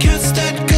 can't stand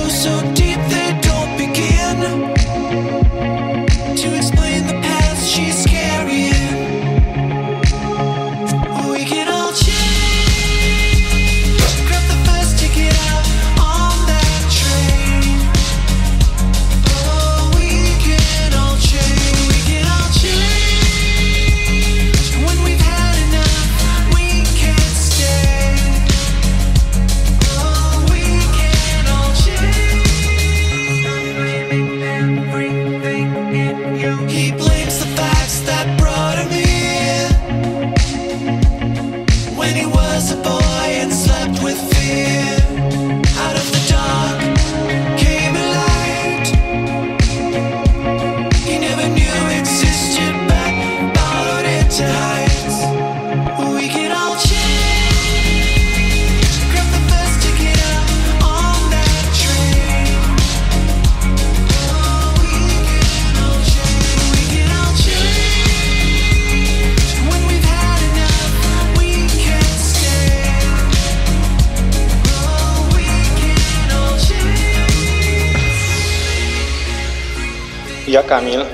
Ja, Kamil,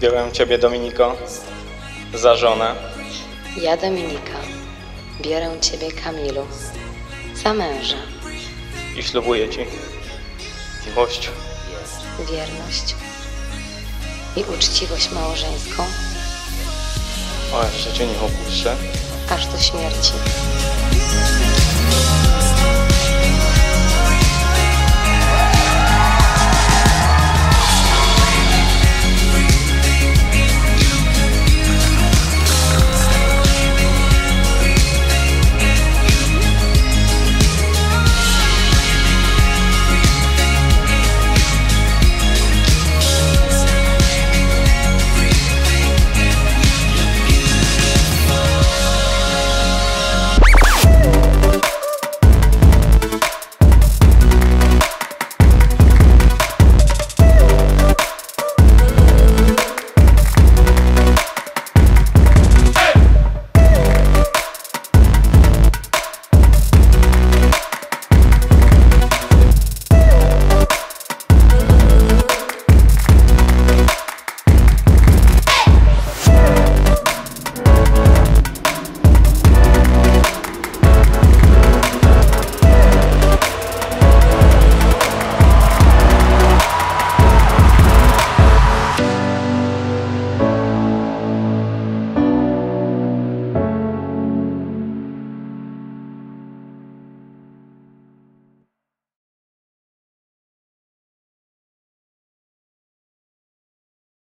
biorę Ciebie, Dominiko, za żonę. Ja, Dominika, biorę Ciebie, Kamilu, za męża, i ślubuję Ci miłość, wierność. I uczciwość małżeńską. Oraz że Cię nie opuszczę. Aż do śmierci.